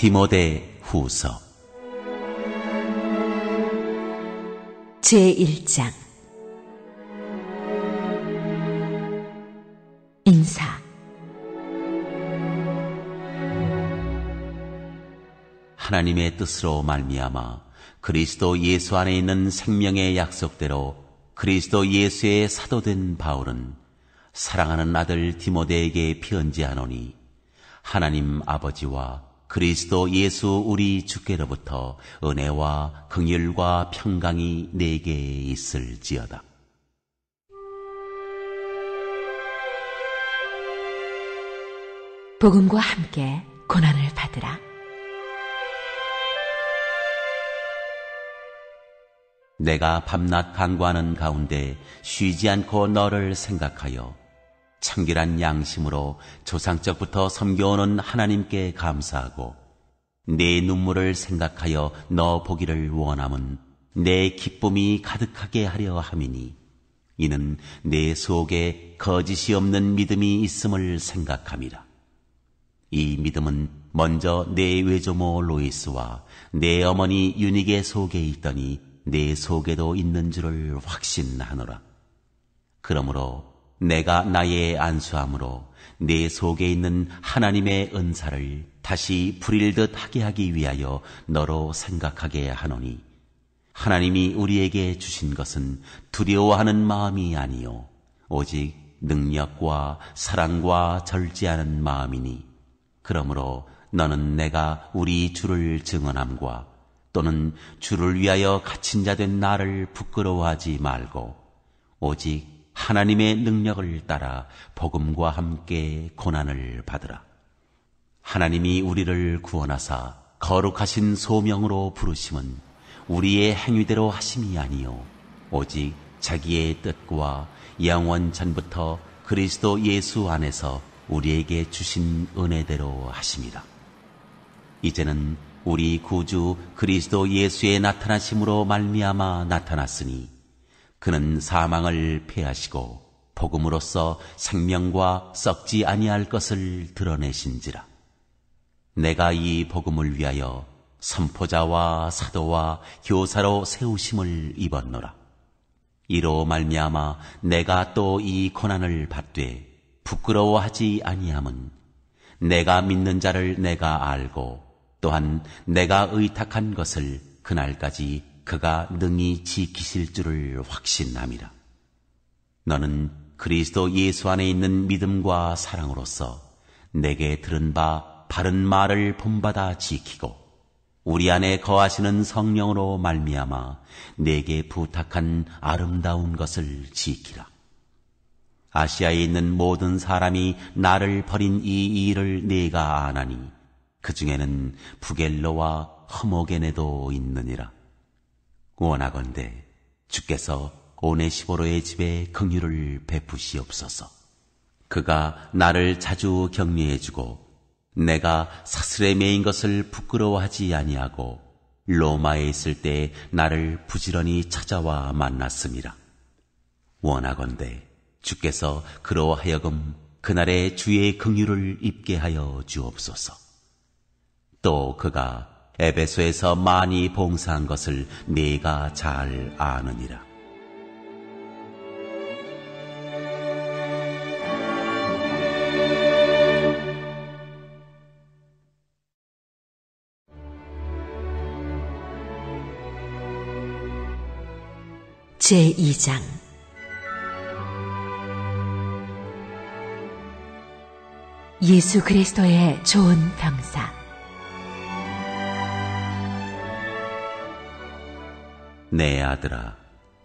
디모데 후서. 제1장. 인사. 하나님의 뜻으로 말미암아 그리스도 예수 안에 있는 생명의 약속대로 그리스도 예수의 사도된 바울은 사랑하는 아들 디모데에게 편지하노니 하나님 아버지와 그리스도 예수 우리 주께로부터 은혜와 긍휼과 평강이 내게 있을지어다. 복음과 함께 고난을 받으라. 내가 밤낮 간구하는 가운데 쉬지 않고 너를 생각하여 청결한 양심으로 조상적부터 섬겨오는 하나님께 감사하고 내 눈물을 생각하여 너 보기를 원함은 내 기쁨이 가득하게 하려 함이니 이는 내 속에 거짓이 없는 믿음이 있음을 생각함이라. 이 믿음은 먼저 내 외조모 로이스와 내 어머니 유닉의 속에 있더니 내 속에도 있는 줄을 확신하노라. 그러므로 내가 나의 안수함으로 내 속에 있는 하나님의 은사를 다시 부릴 듯 하게 하기 위하여 너로 생각하게 하노니 하나님이 우리에게 주신 것은 두려워하는 마음이 아니요 오직 능력과 사랑과 절제하는 마음이니 그러므로 너는 내가 우리 주를 증언함과 또는 주를 위하여 갇힌 자 된 나를 부끄러워하지 말고 오직 하나님의 능력을 따라 복음과 함께 고난을 받으라. 하나님이 우리를 구원하사 거룩하신 소명으로 부르심은 우리의 행위대로 하심이 아니요 오직 자기의 뜻과 영원 전부터 그리스도 예수 안에서 우리에게 주신 은혜대로 하심이라. 이제는 우리 구주 그리스도 예수의 나타나심으로 말미암아 나타났으니 그는 사망을 패하시고 복음으로써 생명과 썩지 아니할 것을 드러내신지라. 내가 이 복음을 위하여 선포자와 사도와 교사로 세우심을 입었노라. 이로 말미암아 내가 또 이 고난을 받되 부끄러워하지 아니함은 내가 믿는 자를 내가 알고 또한 내가 의탁한 것을 그날까지 그가 능히 지키실 줄을 확신함이라. 너는 그리스도 예수 안에 있는 믿음과 사랑으로서 내게 들은 바 바른 말을 본받아 지키고 우리 안에 거하시는 성령으로 말미암아 내게 부탁한 아름다운 것을 지키라. 아시아에 있는 모든 사람이 나를 버린 이 일을 내가 아나니 그 중에는 부겔로와 허모게네도 있느니라. 원하건대 주께서 오네시보로의 집에 긍휼을 베푸시옵소서. 그가 나를 자주 격려해주고 내가 사슬에 매인 것을 부끄러워하지 아니하고 로마에 있을 때 나를 부지런히 찾아와 만났습니다. 원하건대 주께서 그로 하여금 그날의 주의 긍휼을 입게 하여 주옵소서. 또 그가 에베소에서 많이 봉사한 것을 네가 잘 아느니라. 제2장 예수 그리스도의 좋은 병사 내 아들아,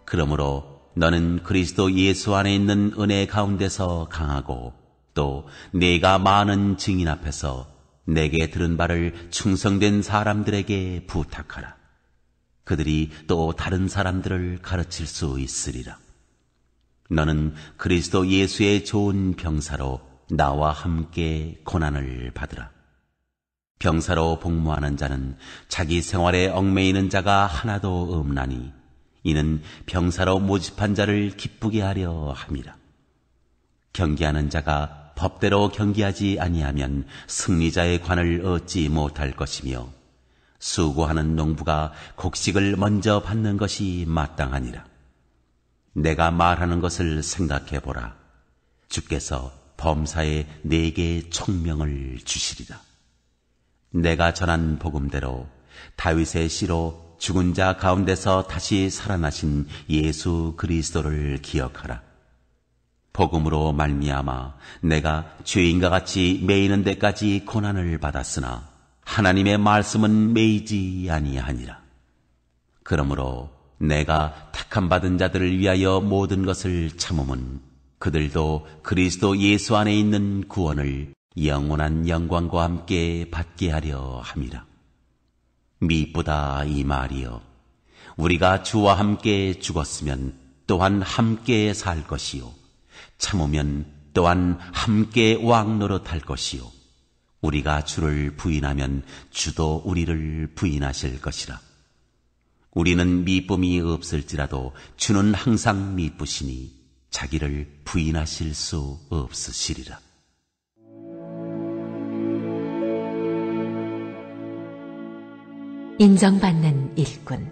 그러므로 너는 그리스도 예수 안에 있는 은혜 가운데서 강하고 또 내가 많은 증인 앞에서 내게 들은 바를 충성된 사람들에게 부탁하라. 그들이 또 다른 사람들을 가르칠 수 있으리라. 너는 그리스도 예수의 좋은 병사로 나와 함께 고난을 받으라. 병사로 복무하는 자는 자기 생활에 얽매이는 자가 하나도 없나니 이는 병사로 모집한 자를 기쁘게 하려 함이라. 경계하는 자가 법대로 경기하지 아니하면 승리자의 관을 얻지 못할 것이며 수고하는 농부가 곡식을 먼저 받는 것이 마땅하니라. 내가 말하는 것을 생각해 보라. 주께서 범사에 내게 총명을 주시리라. 내가 전한 복음대로 다윗의 씨로 죽은 자 가운데서 다시 살아나신 예수 그리스도를 기억하라. 복음으로 말미암아 내가 죄인과 같이 매이는 데까지 고난을 받았으나 하나님의 말씀은 매이지 아니하니라. 그러므로 내가 택함 받은 자들을 위하여 모든 것을 참음은 그들도 그리스도 예수 안에 있는 구원을 영원한 영광과 함께 받게 하려 함이라. 미쁘다 이 말이여. 우리가 주와 함께 죽었으면 또한 함께 살 것이요. 참으면 또한 함께 왕 노릇할 것이요. 우리가 주를 부인하면 주도 우리를 부인하실 것이라. 우리는 미쁨이 없을지라도 주는 항상 미쁘시니 자기를 부인하실 수 없으시리라. 인정받는 일꾼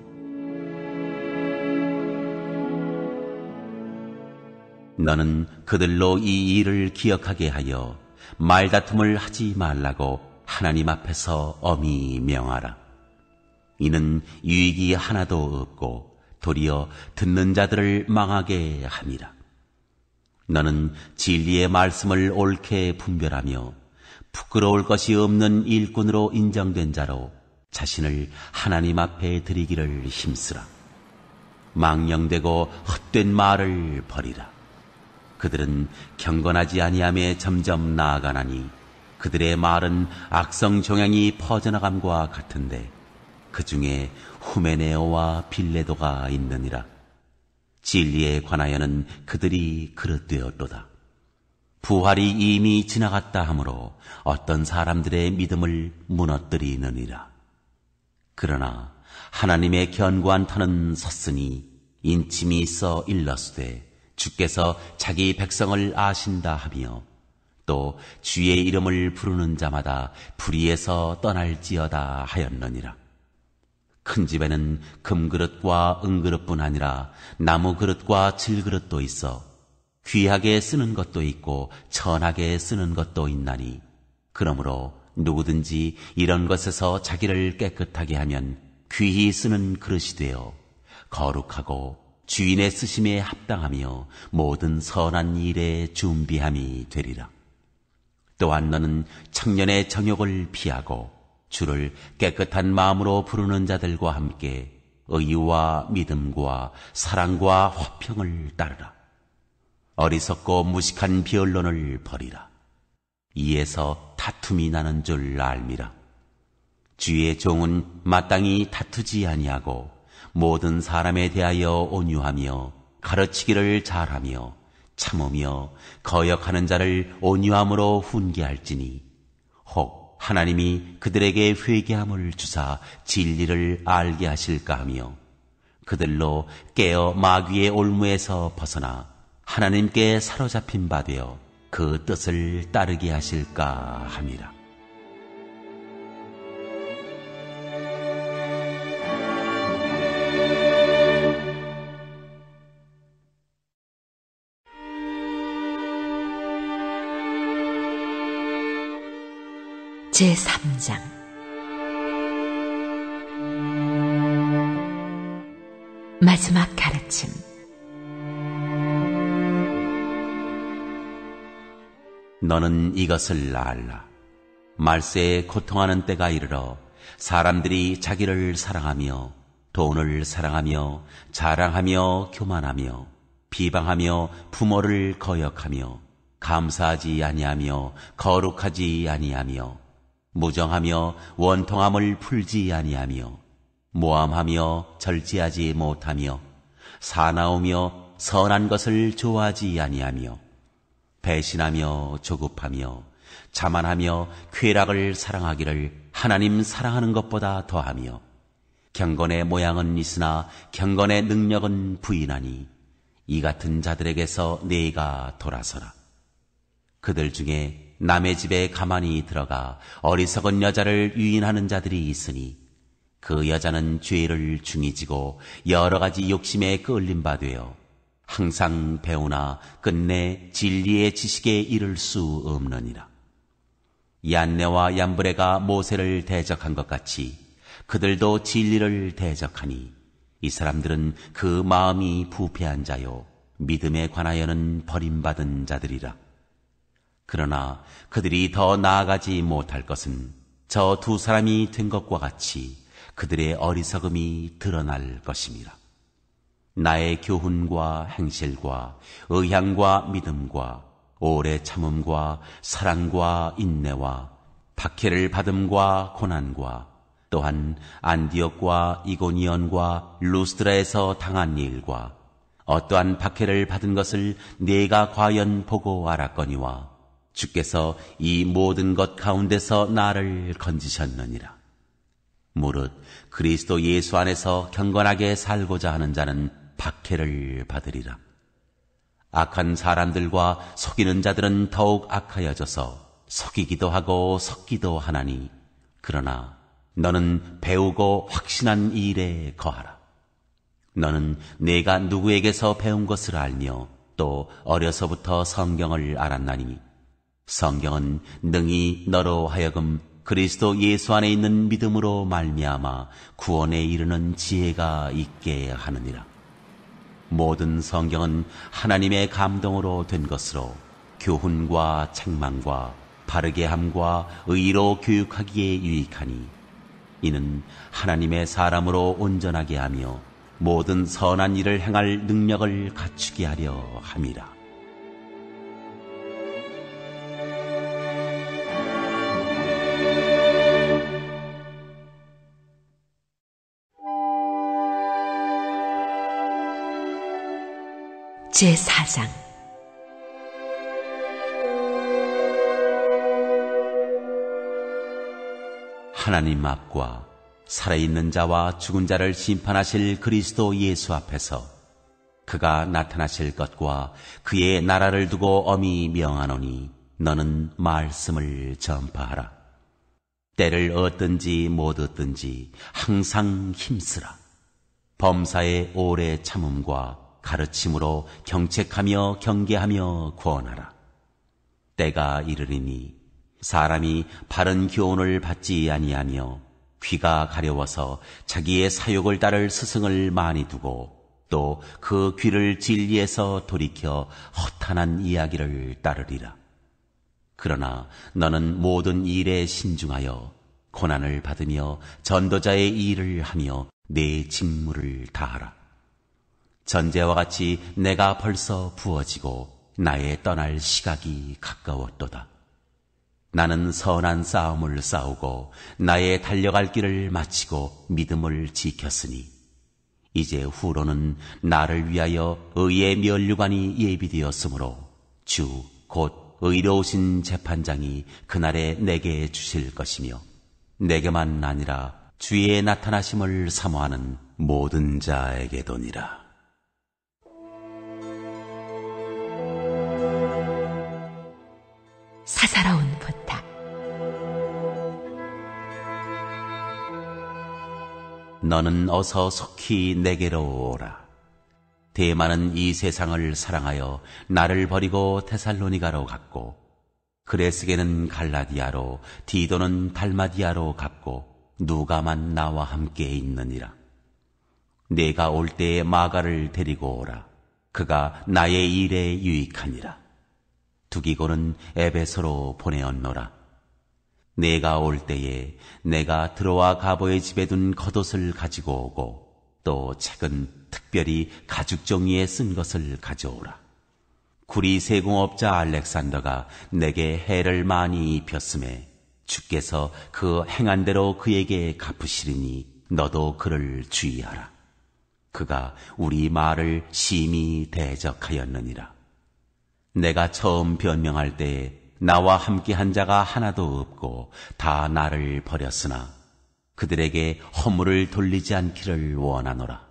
너는 그들로 이 일을 기억하게 하여 말다툼을 하지 말라고 하나님 앞에서 엄히 명하라. 이는 유익이 하나도 없고 도리어 듣는 자들을 망하게 함이라. 너는 진리의 말씀을 옳게 분별하며 부끄러울 것이 없는 일꾼으로 인정된 자로 자신을 하나님 앞에 드리기를 힘쓰라. 망령되고 헛된 말을 버리라. 그들은 경건하지 아니함에 점점 나아가나니 그들의 말은 악성 종양이 퍼져나감과 같은데 그 중에 후메네오와 빌레도가 있느니라. 진리에 관하여는 그들이 그릇되었도다. 부활이 이미 지나갔다 하므로 어떤 사람들의 믿음을 무너뜨리느니라. 그러나 하나님의 견고한 터는 섰으니 인침이 있어 일렀으되 주께서 자기 백성을 아신다 하며 또 주의 이름을 부르는 자마다 불의에서 떠날지어다 하였느니라. 큰 집에는 금그릇과 은그릇뿐 아니라 나무 그릇과 질그릇도 있어 귀하게 쓰는 것도 있고 천하게 쓰는 것도 있나니 그러므로 누구든지 이런 것에서 자기를 깨끗하게 하면 귀히 쓰는 그릇이 되어 거룩하고 주인의 쓰심에 합당하며 모든 선한 일에 준비함이 되리라. 또한 너는 청년의 정욕을 피하고 주를 깨끗한 마음으로 부르는 자들과 함께 의와 믿음과 사랑과 화평을 따르라. 어리석고 무식한 비언론을 버리라. 이에서 다툼이 나는 줄 알미라. 주의 종은 마땅히 다투지 아니하고 모든 사람에 대하여 온유하며 가르치기를 잘하며 참으며 거역하는 자를 온유함으로 훈계할지니 혹 하나님이 그들에게 회개함을 주사 진리를 알게 하실까 하며 그들로 깨어 마귀의 올무에서 벗어나 하나님께 사로잡힌 바 되어 그 뜻을 따르게 하실까 함이라. 제3장 마지막 가르침 너는 이것을 알라. 말세에 고통하는 때가 이르러 사람들이 자기를 사랑하며 돈을 사랑하며 자랑하며 교만하며 비방하며 부모를 거역하며 감사하지 아니하며 거룩하지 아니하며 무정하며 원통함을 풀지 아니하며 모함하며 절제하지 못하며 사나우며 선한 것을 좋아하지 아니하며 배신하며 조급하며 자만하며 쾌락을 사랑하기를 하나님 사랑하는 것보다 더하며 경건의 모양은 있으나 경건의 능력은 부인하니 이 같은 자들에게서 네가 돌아서라. 그들 중에 남의 집에 가만히 들어가 어리석은 여자를 유인하는 자들이 있으니 그 여자는 죄를 중히 지고 여러 가지 욕심에 끌림 받되어 항상 배우나 끝내 진리의 지식에 이를 수 없느니라. 얀네와 얀브레가 모세를 대적한 것 같이 그들도 진리를 대적하니 이 사람들은 그 마음이 부패한 자요 믿음에 관하여는 버림받은 자들이라. 그러나 그들이 더 나아가지 못할 것은 저 두 사람이 된 것과 같이 그들의 어리석음이 드러날 것입니다. 나의 교훈과 행실과 의향과 믿음과 오래 참음과 사랑과 인내와 박해를 받음과 고난과 또한 안디옥과 이고니언과 루스드라에서 당한 일과 어떠한 박해를 받은 것을 내가 과연 보고 알았거니와 주께서 이 모든 것 가운데서 나를 건지셨느니라. 무릇 그리스도 예수 안에서 경건하게 살고자 하는 자는 박해를 받으리라. 악한 사람들과 속이는 자들은 더욱 악하여져서 속이기도 하고 섞기도 하나니 그러나 너는 배우고 확신한 일에 거하라. 너는 내가 누구에게서 배운 것을 알며 또 어려서부터 성경을 알았나니 성경은 능히 너로 하여금 그리스도 예수 안에 있는 믿음으로 말미암아 구원에 이르는 지혜가 있게 하느니라. 모든 성경은 하나님의 감동으로 된 것으로 교훈과 책망과 바르게 함과 의로 교육하기에 유익하니 이는 하나님의 사람으로 온전하게 하며 모든 선한 일을 행할 능력을 갖추게 하려 함이라. 제4장 하나님 앞과 살아있는 자와 죽은 자를 심판하실 그리스도 예수 앞에서 그가 나타나실 것과 그의 나라를 두고 엄히 명하노니 너는 말씀을 전파하라. 때를 얻든지 못 얻든지 항상 힘쓰라. 범사의 오래 참음과 가르침으로 경책하며 경계하며 구원하라. 때가 이르리니 사람이 바른 교훈을 받지 아니하며 귀가 가려워서 자기의 사욕을 따를 스승을 많이 두고 또 그 귀를 진리에서 돌이켜 허탄한 이야기를 따르리라. 그러나 너는 모든 일에 신중하여 고난을 받으며 전도자의 일을 하며 내 직무를 다하라. 전제와 같이 내가 벌써 부어지고 나의 떠날 시각이 가까웠도다. 나는 선한 싸움을 싸우고 나의 달려갈 길을 마치고 믿음을 지켰으니 이제 후로는 나를 위하여 의의 면류관이 예비되었으므로 주 곧 의로우신 재판장이 그날에 내게 주실 것이며 내게만 아니라 주의 나타나심을 사모하는 모든 자에게도니라. 사사로운 부탁 너는 어서 속히 내게로 오라. 대만은 이 세상을 사랑하여 나를 버리고 테살로니가로 갔고 그레스게는 갈라디아로 디도는 달마디아로 갔고 누가만 나와 함께 있느니라. 내가 올 때에 마가를 데리고 오라. 그가 나의 일에 유익하니라. 두기고는 에베소로 보내었노라. 내가 올 때에 내가 들어와 가보의 집에 둔 겉옷을 가지고 오고 또 책은 특별히 가죽 종이에 쓴 것을 가져오라. 구리 세공업자 알렉산더가 내게 해를 많이 입혔음에 주께서 그 행한 대로 그에게 갚으시리니 너도 그를 주의하라. 그가 우리 말을 심히 대적하였느니라. 내가 처음 변명할 때에 나와 함께 한 자가 하나도 없고 다 나를 버렸으나 그들에게 허물을 돌리지 않기를 원하노라.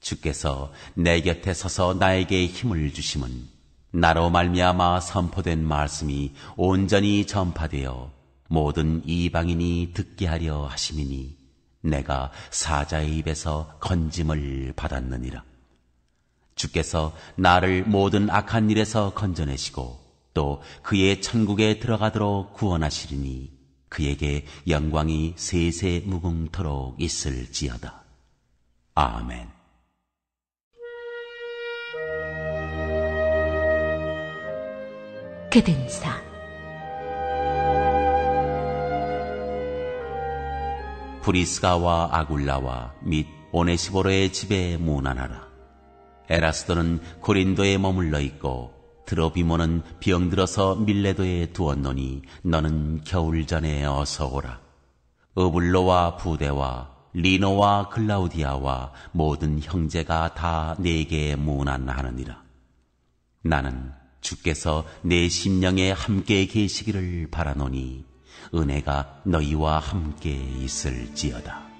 주께서 내 곁에 서서 나에게 힘을 주심은 나로 말미암아 선포된 말씀이 온전히 전파되어 모든 이방인이 듣게 하려 하심이니 내가 사자의 입에서 건짐을 받았느니라. 주께서 나를 모든 악한 일에서 건져내시고 또 그의 천국에 들어가도록 구원하시리니 그에게 영광이 세세 무궁토록 있을지어다. 아멘. 그든사 브리스가와 아굴라와 및 오네시보로의 집에 문안하라. 에라스도는 고린도에 머물러 있고 드로비모는 병들어서 밀레도에 두었노니 너는 겨울 전에 어서 오라. 어블로와 부대와 리노와 글라우디아와 모든 형제가 다 내게 문안하느니라. 나는 주께서 내 심령에 함께 계시기를 바라노니 은혜가 너희와 함께 있을지어다.